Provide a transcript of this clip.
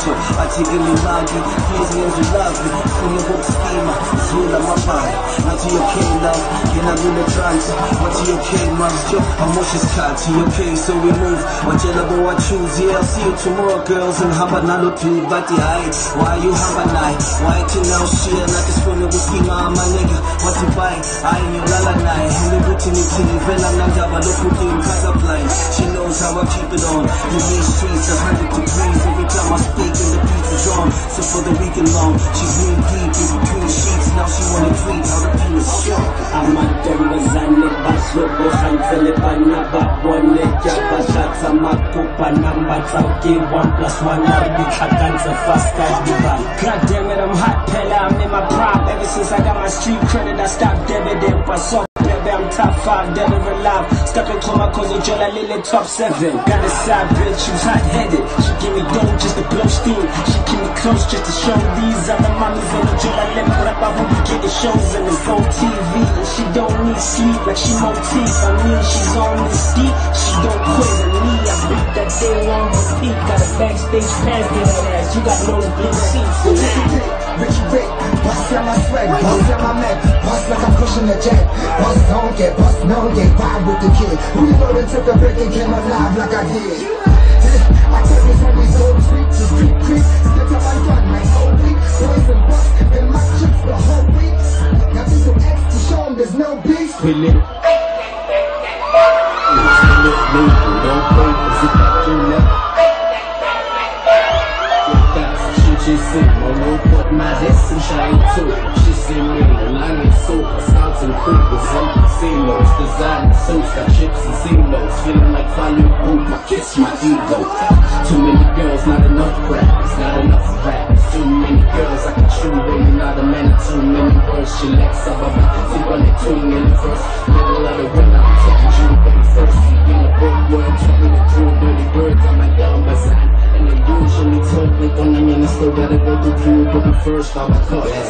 そう。Ilimagi Please ngenze lovely Funa ukukuskima Zula mabhaya Nathi okay love Ngena kule trance Wathi okay must yo Amusha isikhathi Okay so we move. Watshela bo what choose. Yeah I'll see you tomorrow girls And Ngihamba nalo dude Bathi hayi Why you hamba naye Why thina ushiya Nathi sifuna ukuskima amanigga Wathi bye Hayi ngiyolala naye Hile ukuthi nithini Vela mnandaba lokhu ngimkhasa blind She knows how I keep it on. You mean streets a hundred degrees. Every time I speak and the So for the weekend long She's been deep in between sheets. Now she wanna tweet how the pen is short amantombazane bazobohantsele bana babone jabashatsa makopa nambatsauke one plus one one arbitrakanse fast as dubai god damn it i'm hot pella i'm in my prime. Ever since i got my street credit i stopped baby i'm top five dead or alive stepping to my cause jola lily top seven. Got a side bitch she's hot headed she give me dough just to blow steam. She keep me close just to show these other mommies in the let me rap out when we get the shows and it's on tv and she don't need sleep like she motif i mean she's on this deep she don't quit on me. I beat that day on repeat got a backstage pass get that ass. You got no blue seats. Richie Rick, bust on my swag, bust on my Mac, bust like I'm pushing a jet. On, get bust no, get vibe with the kid. Who you know that took a break and came alive like I did? I you to creep, my whole week. Boys and my the whole week. Got to there's no it, label, don't play, cause it got you left. She my no put my this and shine too. She say, me, starts and coopers, empty silos, designer suits, got chips and silos, feeling like Fally Boot, oh, my kiss, my ego. Too many girls, not enough practice, not enough practice. Too many girls, I can chew, baby, not a man, too many words. She likes up, I'm see when they tune in the first, middle of the winter, I'm you, baby, first. You know, book minister, gotta go through you, but first I'm a cut.